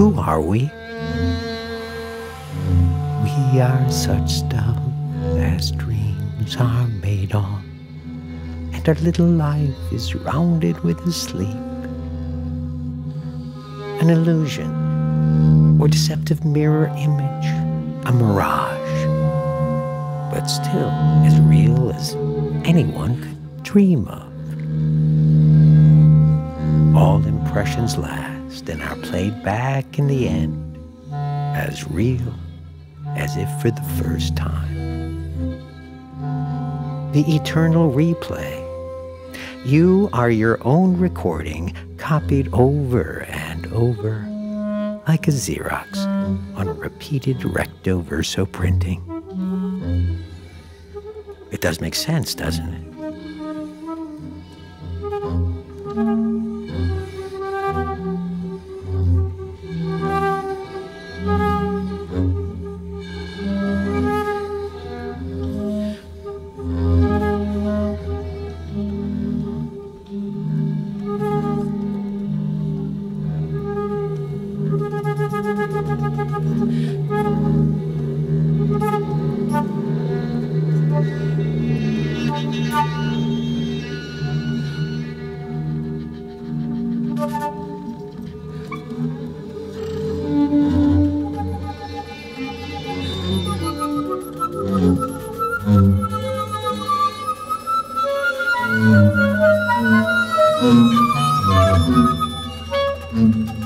are we? We are such stuff as dreams are made of, and our little life is rounded with a sleep, an illusion or deceptive mirror image, a mirage, but still as real as anyone could dream of. All impressions last and are played back in the end as real as if for the first time. The eternal replay. You are your own recording copied over and over like a Xerox on repeated recto verso printing. It does make sense, doesn't it? Thank you.